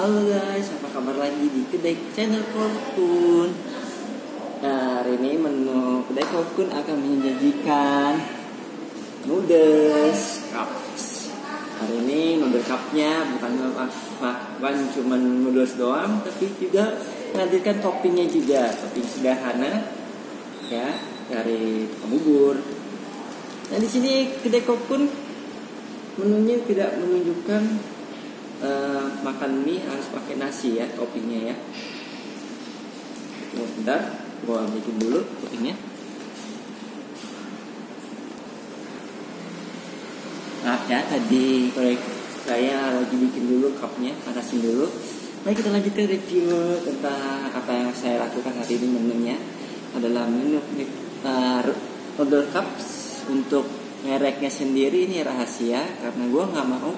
Halo guys, apa kabar lagi di kedai channel Kokun? Nah, hari ini menu kedai Kokun akan menyajikan noodles cups. Hari ini noodle cupnya bukan bukan cuma noodles doang, tapi juga menghadirkan toppingnya juga, topping sederhana ya dari bubur. Nah di sini kedai Kokun menunya tidak menunjukkan uh, makan mie harus pakai nasi ya toppingnya ya. Tunggu sebentar gua bikin dulu toppingnya. Nah ya tadi proyek saya lagi bikin dulu cupnya panasin dulu. Mari kita lanjutkan review tentang apa yang saya lakukan hari ini menunya. Adalah menu uh, cups untuk mereknya sendiri ini rahasia. Karena gue nggak mau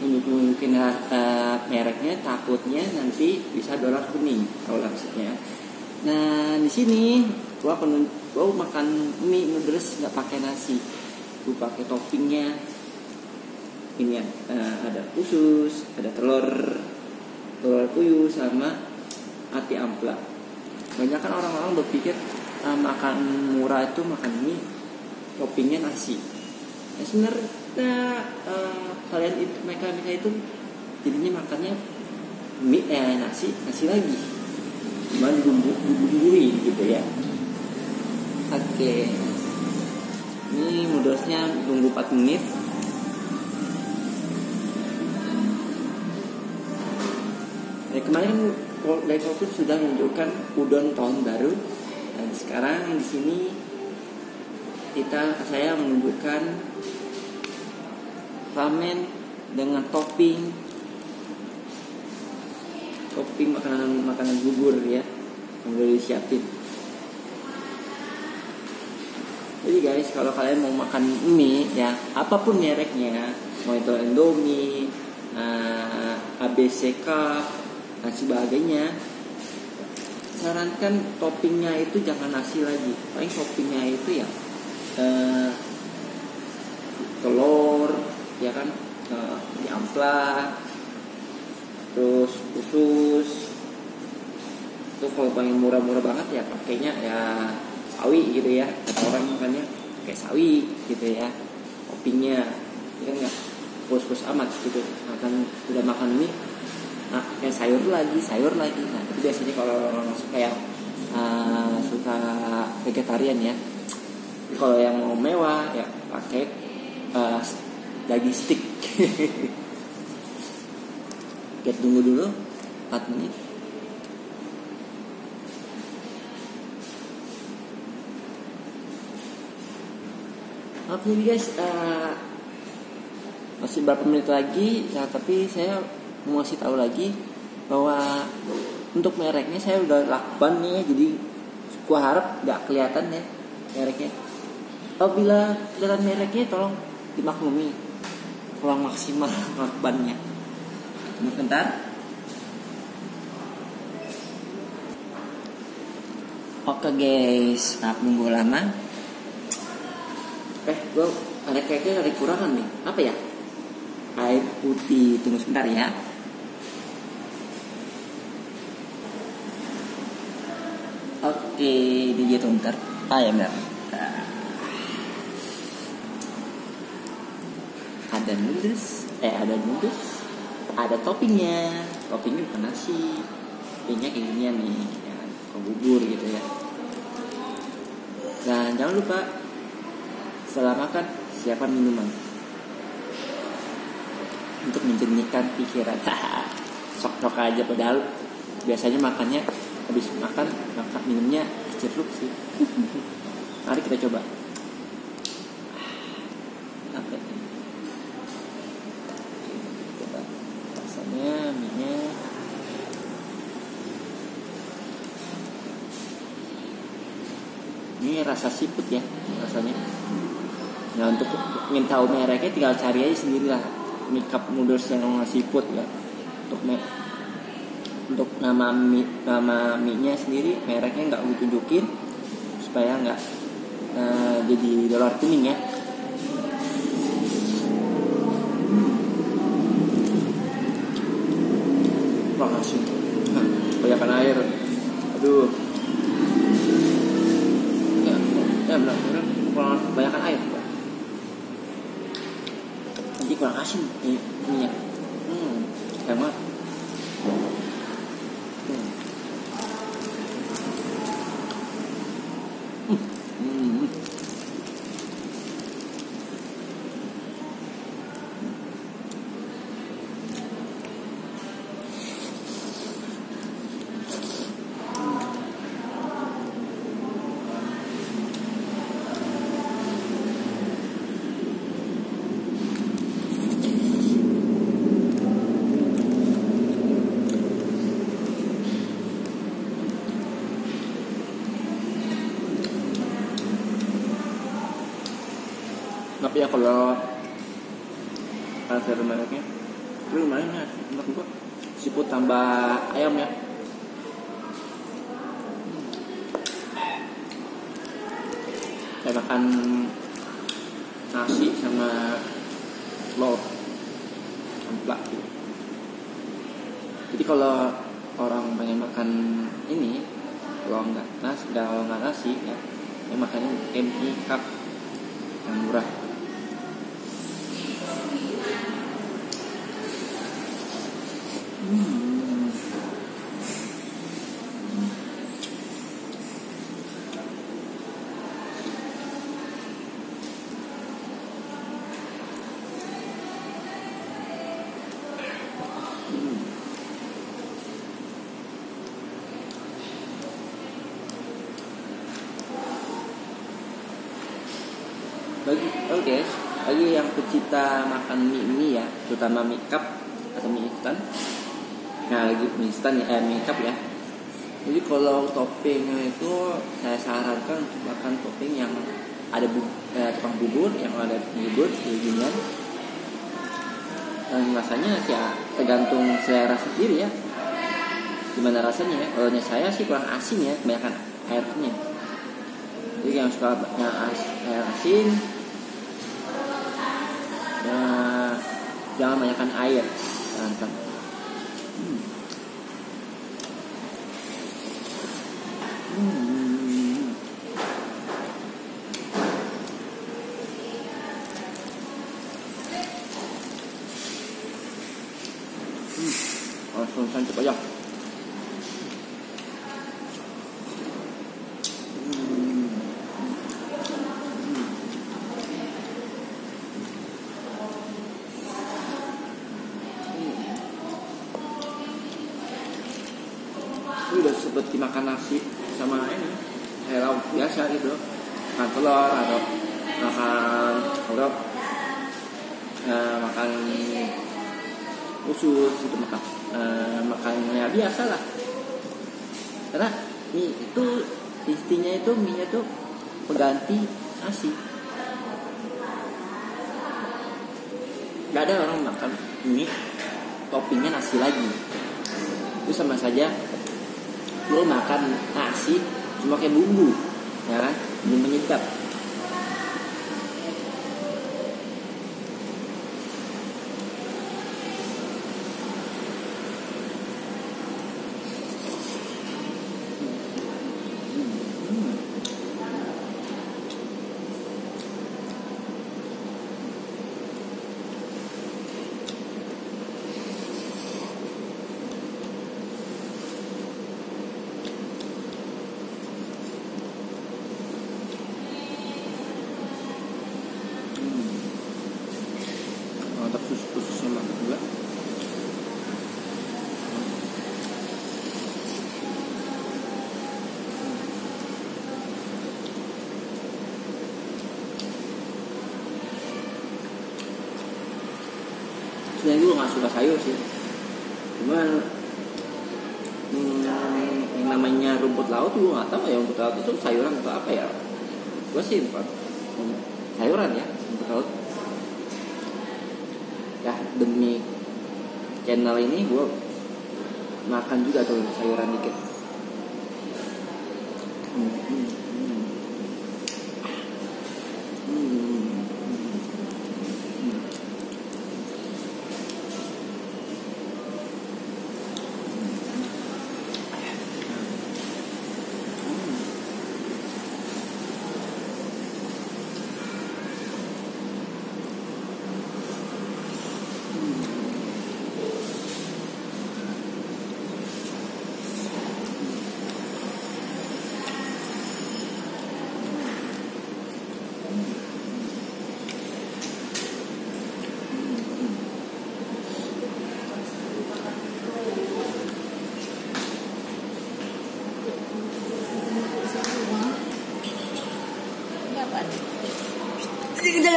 nunjuk-nunjukin uh, mereknya takutnya nanti bisa dolar kuning kalau maksudnya. Nah di sini gua akan gua makan mie noodles nggak pakai nasi. Gua pakai toppingnya. Ini ya uh, ada usus ada telur telur puyuh sama ati ampla. Banyak kan orang-orang berpikir uh, makan murah itu makan mie toppingnya nasi. Ya sebenarnya uh, kalian itu mereka mereka itu jadinya makannya mie eh, nasi nasi lagi. Cuma bumbu bumbui gitu ya. Oke. Ini noodlesnya tunggu 4 menit. Dari kemarin dari kopi sudah menunjukkan udon tahun baru. Dan sekarang di sini kita saya menunjukkan ramen dengan topping. Topping makanan makanan bubur ya yang udah disiapin. Jadi guys kalau kalian mau makan mie ya apa pun mereknya mau itu Indomie uh, ABCK dan sebagainya sarankan toppingnya itu jangan nasi lagi. Paling toppingnya itu ya uh, telur ya kan uh, di ampla terus usus. Itu kalau pengen murah-murah banget ya pakainya ya sawi gitu ya kata orang makannya. Kayak sawi gitu ya toppingnya. Ya kan nggak pus-pus amat gitu. Makan udah makan mie nah kayak sayur lagi sayur lagi. Nah itu biasanya kalau orang suka yang uh, suka vegetarian ya. Kalau yang mau mewah ya pakai uh, daging stick kita tunggu dulu 4 menit Oke okay, guys, uh, masih berapa menit lagi? Ya, tapi saya mau kasih tahu lagi bahwa untuk mereknya saya udah lakban nih, jadi gua harap nggak kelihatan ya mereknya. Apabila kelihatan mereknya, tolong dimaklumi kurang maksimal lakbannya. Bentar. Oke guys, maaf nunggu lama. Eh gue ada kayaknya ada kurangan nih. Apa ya? Air putih. Tunggu sebentar ya. Oke DJ bentar. Ah ya ada noodles eh ada noodles ada toppingnya toppingnya bukan nasi toppingnya kayak ginian nih ya, bubur gitu ya dan jangan lupa setelah makan, siapkan minuman untuk menjernihkan pikiran. Sok-sok aja padahal biasanya makannya habis makan makan minumnya jeruk sih. Mari kita coba. Apa ini? Coba rasanya mie Ini rasa siput ya rasanya. Nah untuk ingin tahu mereknya tinggal cari aja sendiri lah mie cup noodles yang seafood ya untuk me untuk nama mie nama mie nya sendiri mereknya nggak gue tunjukin supaya nggak uh, jadi dolar kuning ya kurang asin ini minyak hmm enak hmm. Hmm. Hmm. Tapi ya kalau rasa mereknya itu lumayan ya enak juga siput tambah ayam ya. Saya makan nasi sama telur. Amplak gitu. Jadi kalau orang pengen makan ini kalau nggak nasi kalau nggak nasi ya, ya makannya MI cup yang murah Bagi, oh guys, bagi yang pecinta makan mie mie ya, terutama mie cup atau mie instan, nah lagi mie instan ya, eh, mie cup ya. Jadi kalau toppingnya itu saya sarankan untuk makan topping yang ada bu, eh, tukang bubur, yang ada bubur, ginian. Dan rasanya sih ya tergantung selera sendiri ya. Gimana rasanya ya? Kalau saya sih kurang asin ya, kebanyakan airnya. Jadi yang suka yang as, air asin, ya jangan banyakkan air, sarankan. Hmm. Hmm. Hmm. Langsung sancap aja. Hmm. Ini udah seperti makan nasi sama ini kayak lauk biasa gitu makan telur atau makan telur eh, makan usus gitu makan eh, makannya biasa lah. Karena mie itu intinya itu mie tuh pengganti nasi. Gak ada orang makan mie toppingnya nasi lagi. Itu sama saja lo makan nasi cuma kayak bumbu ya kan? Belum menyedap mantap sus sususnya mantap juga gue gak suka sayur sih. Cuman hmm, yang namanya rumput laut gue gak tahu ya rumput laut itu sayuran atau apa ya. Gue sih hmm, sayuran ya rumput laut. Ya demi channel ini gue makan juga tuh sayuran dikit. Hmm,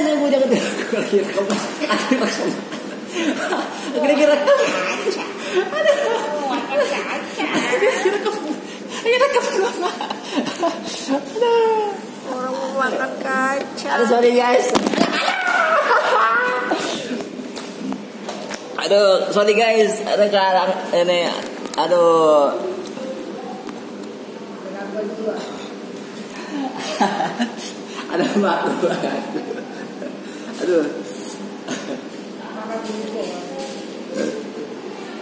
kamu jangan aku lagi rekam. Aku rekam. Aku lagi rekam. Kaca. Lagi. Lagi. Aduh. Orang kaca. Guys. Aduh, sorry guys. Ada karang ini. Aduh. Ada mak. Aduh.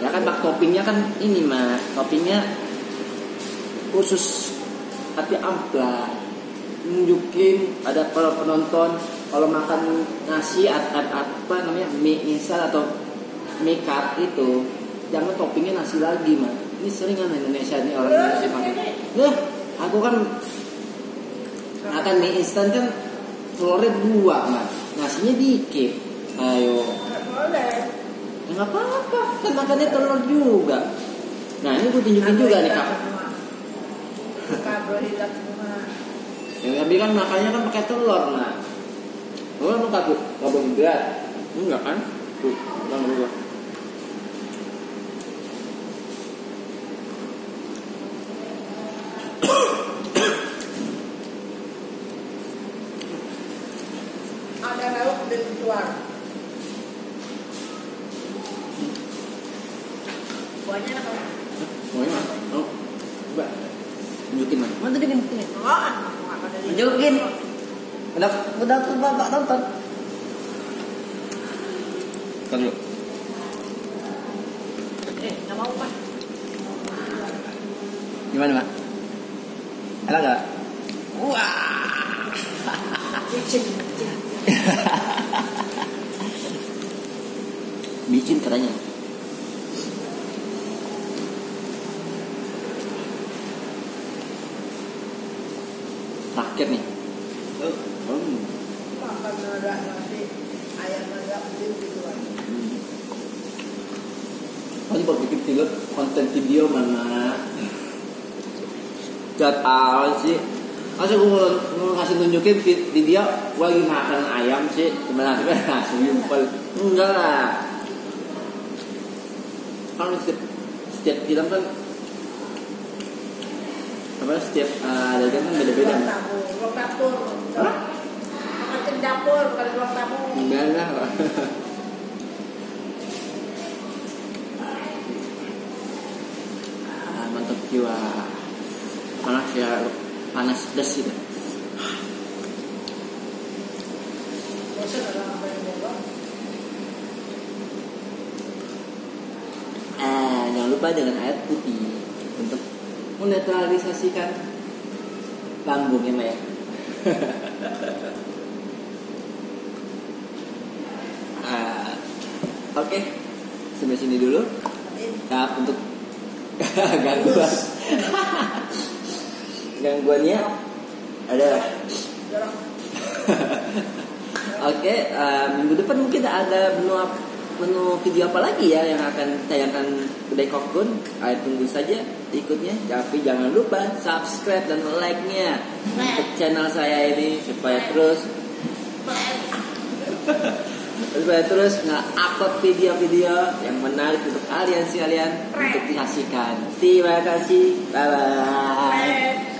Ya kan bak toppingnya kan ini mah toppingnya khusus hati ampla. Nunjukin ada para penonton kalau makan nasi atau apa namanya mie instan atau mie cup itu jangan toppingnya nasi lagi mah ini sering kan Indonesia ini orang Indonesia makan. Nah aku kan makan mie instan kan telurnya dua mah nasinya dikit ayo Nggak. Ya nggak apa-apa, kan makannya telur juga. Nah ini gue tunjukin juga nih kak. Karbohidrat semua. Yang tadi kan makannya kan pakai telur nah. Oh lu kabut karbohidrat? Enggak kan? Tuh, dulu. Ada lauk di luar. Buahnya apa? Mau yang mana? Oh, coba tunjukin mana? Mana. Oh, makan dari Tunjukin. Udah, udah tuh bapak nonton. Ntar dulu. Eh, nggak mau pak. Gimana mak? Enak gak? Terakhir nih. Oh. Hmm. Ini buat bikin film konten video mana? Gak sih. Masa gue mau, ngasih tunjukin vi- video gue lagi makan ayam sih sebenarnya nasi simpel enggak lah kan setiap, setiap film kan apa setiap uh, adegan kan beda-beda Ruang tamu, ruang dapur. Hah? Makan dapur, bukan ruang tamu. enggak lah ah, mantap jiwa panas ya panas pedas gitu. Ah, jangan lupa dengan air putih menetralisasikan lambungnya Maya. ah, Oke, sampai sini dulu. Maaf untuk gangguan. Gangguannya adalah Jorok. Oke, eh, minggu depan mungkin ada menu ap- menu video apa lagi ya yang akan tayangkan kedai kokun. Ayo tunggu saja ikutnya. Tapi jangan lupa subscribe dan like-nya untuk channel saya ini supaya terus supaya terus nge-upload video-video yang menarik untuk kalian sekalian untuk dihasilkan. Terima kasih. Bye bye. Eh.